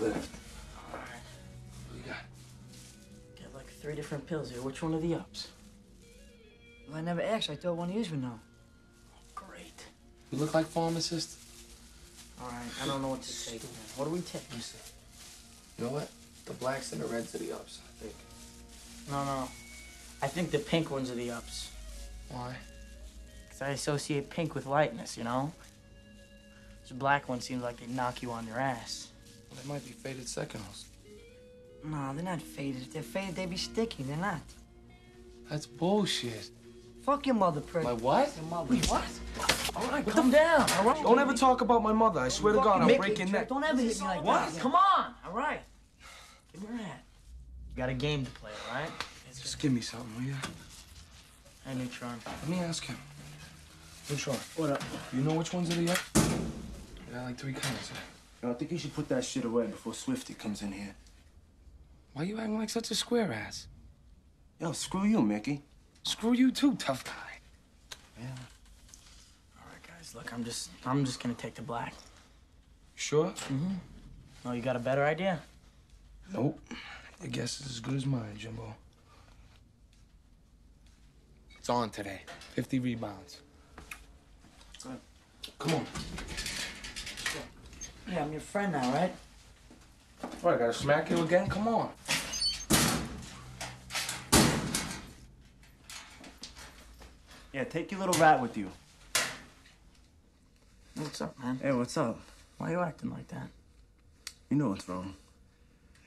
All right. What do you got? Got like three different pills here. Which one are the ups? Well, I never asked. I thought one of you would know. Oh, great. You look like pharmacist. All right. I don't know what to say. What do we take? You, you know what? The blacks and the reds are the ups, I think. No, no. I think the pink ones are the ups. Why? Because I associate pink with lightness, you know? The black one seems like they knock you on your ass. Well, they might be faded seconds. No, they're not faded. If they're faded, They'd be sticky. They're not. That's bullshit. Fuck your mother, prick. My what? Your mother. What? All right, calm down, all right? Don't ever talk about my mother. I swear to God, I'll Mickey, break your neck. Don't ever hit me like What? that. Come on, all right. Give me your hat. You got a game to play, all right? Just give me something, will you? Hey, Neutron. Let me ask him. Which one? What up? You know which ones are the up? I got like three kinds. Yo, I think you should put that shit away before Swifty comes in here. Why you acting like such a square ass? Yo, screw you, Mickey. Screw you too, tough guy. Yeah. All right, guys. Look, I'm just, I'm just gonna take the black. Sure? Mm-hmm. Oh, you got a better idea? Nope. Your guess is as good as mine, Jimbo. It's on today. 50 rebounds. Come on. Yeah, I'm your friend now, right? What, I gotta smack you again? Come on. Yeah, take your little rat with you. What's up, man? Hey, what's up? Why you acting like that? You know what's wrong.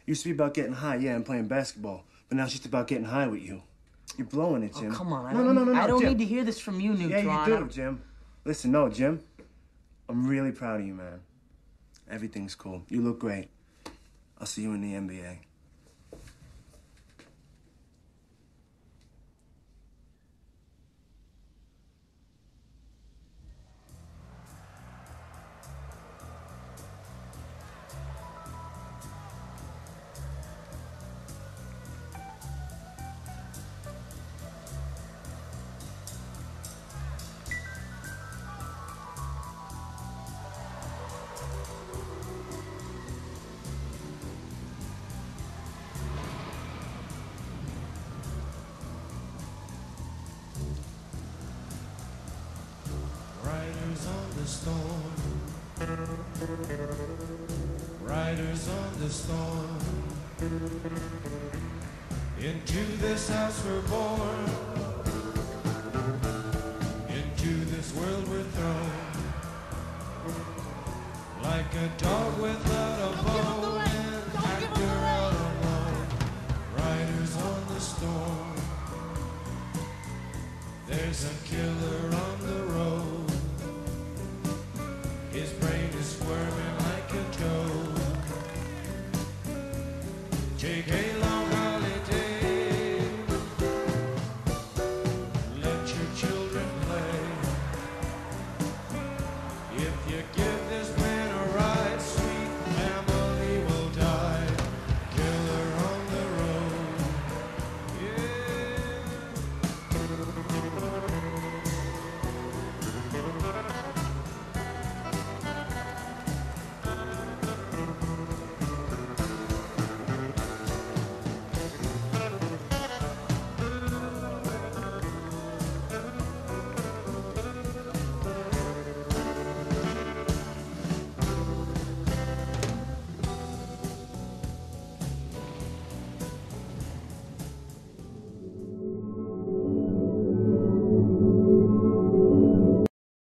Used to be about getting high, yeah, and playing basketball. But now it's just about getting high with you. You're blowing it, oh, Jim. Oh, come on. I No, don't, no, no, no, no. I don't Jim. need to hear this from you, Yeah, you do, Jim. Listen, no, Jim. I'm really proud of you, man. Everything's cool. You look great. I'll see you in the NBA. The storm. Riders on the storm. Into this house we're born. Into this world we're thrown. Like a dog without a bone. Actor out alone. Riders on the storm. There's a killer on